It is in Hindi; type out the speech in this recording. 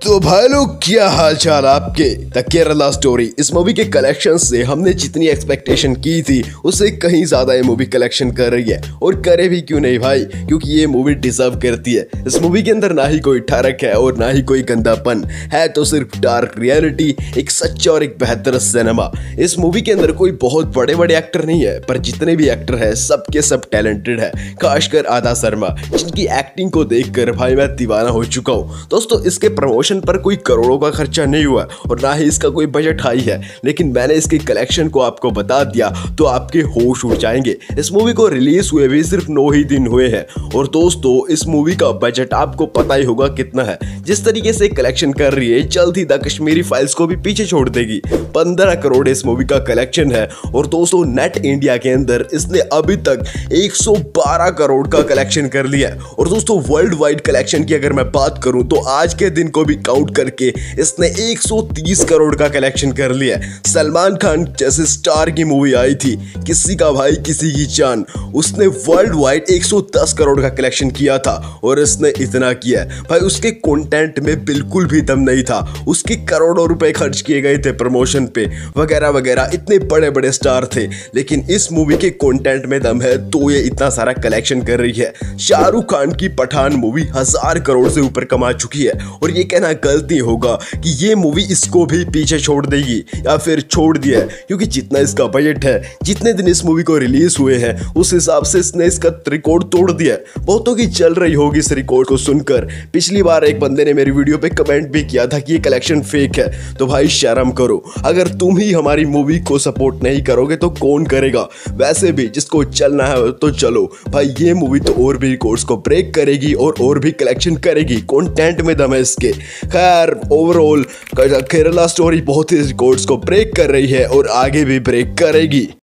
तो भाई लोग, क्या हाल चाल आपके? द केरला स्टोरी इस मूवी के कलेक्शन से हमने जितनी एक्सपेक्टेशन की थी, उससे कहीं ज़्यादा ये मूवी कलेक्शन कर रही है। और करे भी क्यों नहीं भाई? क्योंकि ये मूवी डिजर्व करती है। इस मूवी के अंदर ना ही कोई ठरक है और ना ही कोई गंदापन। है तो सिर्फ़ डार्क रियलिटी एक सच्चा और एक बेहतर सिनेमा इस मूवी के अंदर कोई बहुत बड़े बड़े एक्टर नहीं है, पर जितने भी एक्टर है, सबके सब टैलेंटेड है। खासकर आधा शर्मा, जिनकी एक्टिंग को देखकर भाई मैं दीवाना हो चुका हूँ। दोस्तों, इसके प्रमोशन प्रमोशन पर कोई करोड़ों का खर्चा नहीं हुआ और ना ही इसका कोई बजट हाई है। लेकिन मैंने इसके कलेक्शन को आपको बता दिया तो आपके होश उड़ जाएँगे। इस मूवी को रिलीज़ हुए भी सिर्फ़ नौ ही दिन हुए हैं। और दोस्तों, इस मूवी का बजट आपको पता ही होगा कितना है। जिस तरीके से कलेक्शन कर रही है, जल्द ही द कश्मीरी फाइल्स को भी पीछे छोड़ देगी। पंद्रह करोड़ इस मूवी का कलेक्शन है। और दोस्तों नेट इंडिया के अंदर इसने अभी तक 112 करोड़ का कलेक्शन कर लिया और दोस्तों वर्ल्ड वाइड कलेक्शन की अगर मैं बात करूँ तो आज के दिन को भी काउंट करके इसने 130 करोड़ का कलेक्शन कर लिया सलमान खान जैसे स्टार की मूवी आई थी, किसी का भाई, किसी की जान। उसने वर्ल्ड वाइड 110 करोड़ का कलेक्शन किया था और इसने इतना किया भाई, उसके कंटेंट में बिल्कुल भी दम नहीं था। उसके करोड़ों रुपए खर्च किए गए थे प्रमोशन पे, वगैरह वगैरह। इतने बड़े बड़े स्टार थे। लेकिन इस मूवी के कंटेंट में दम है तो ये इतना सारा कलेक्शन कर रही है। शाहरुख खान की पठान मूवी हज़ार करोड़ से ऊपर कमा चुकी है। और ये कहना गलती होगा कि ये मूवी इसको भी पीछे छोड़ देगी या फिर छोड़ दिया क्योंकि जितना इसका बजट है, जितने दिन इस मूवी को रिलीज़ हुए हैं, उस हिसाब से इसने इसका रिकॉर्ड तोड़ दिया बहुतों की चल रही होगी इस रिकॉर्ड को सुनकर। पिछली बार एक बंदे ने मेरी वीडियो पे कमेंट भी किया था कि ये कलेक्शन फेक है। तो भाई शर्म करो। अगर तुम ही हमारी मूवी को सपोर्ट नहीं करोगे तो कौन करेगा? वैसे भी, जिसको चलना है तो चलो। भाई, ये मूवी तो और भी रिकॉर्ड्स को ब्रेक करेगी और और भी कलेक्शन करेगी। कंटेंट में दम है इसके। खैर ओवरऑल केरला स्टोरी बहुत ही रिकॉर्ड्स को ब्रेक कर रही है और आगे भी ब्रेक करेगी।